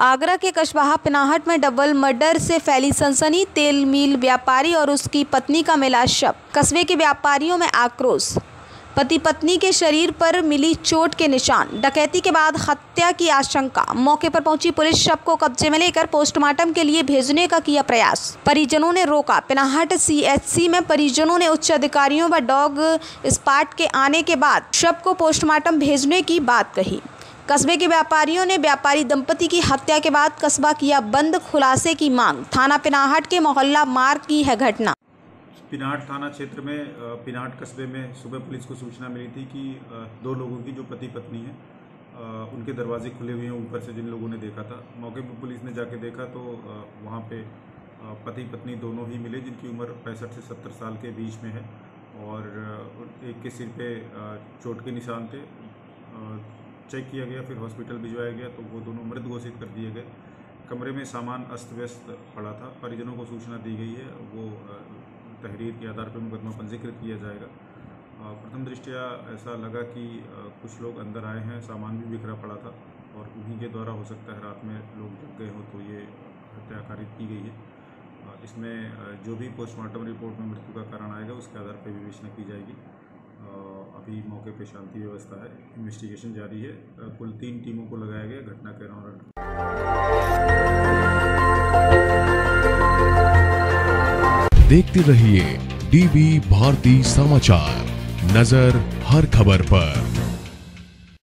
आगरा के कशवाहा पिनाहट में double murder से फैली सनसनी, तेल मिल व्यापारी और उसकी पत्नी का मिला शव। कस्बे के व्यापारियों में आक्रोश। पति पत्नी के शरीर पर मिली चोट के निशान। डकैती के बाद हत्या की आशंका। मौके पर पहुँची पुलिस शव को कब्जे में लेकर पोस्टमार्टम के लिए भेजने का किया प्रयास। परिजनों ने रोका। पिनाहट सीएचसी में परिजनों ने उच्च अधिकारियों व डॉग स्पाट के आने के बाद शव को पोस्टमार्टम भेजने की बात कही। कस्बे के व्यापारियों ने व्यापारी दंपति की हत्या के बाद कस्बा किया बंद, खुलासे की मांग। थाना पिनाहट के मोहल्ला मार्ग की है घटना। पिनाहट थाना क्षेत्र में पिनाहट कस्बे में सुबह पुलिस को सूचना मिली थी कि दो लोगों की जो पति पत्नी है उनके दरवाजे खुले हुए हैं, ऊपर से जिन लोगों ने देखा था। मौके पर पुलिस ने जाके देखा तो वहाँ पे पति पत्नी दोनों ही मिले, जिनकी उम्र पैंसठ से सत्तर साल के बीच में है और एक के सिर पे चोट के निशान थे चेक किया गया, फिर हॉस्पिटल भिजवाया गया तो वो दोनों मृत घोषित कर दिए गए। कमरे में सामान अस्त व्यस्त पड़ा था। परिजनों को सूचना दी गई है। वो तहरीर के आधार पर मुकदमा पंजीकृत किया जाएगा। प्रथम दृष्टया ऐसा लगा कि कुछ लोग अंदर आए हैं, सामान भी बिखरा पड़ा था और उन्हीं के द्वारा हो सकता है रात में लोग जग गए हों तो ये हत्या कारित की गई है। इसमें जो भी पोस्टमार्टम रिपोर्ट में मृत्यु का कारण आएगा, उसके आधार पर विवेचना की जाएगी। अभी मौके पर शांति व्यवस्था है इन्वेस्टिगेशन जारी है। कुल तीन टीमों को लगाया गया घटना के दौरान देखते रहिए डीवी भारती समाचार। नज़र हर खबर पर।